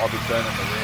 I'll be turning the rear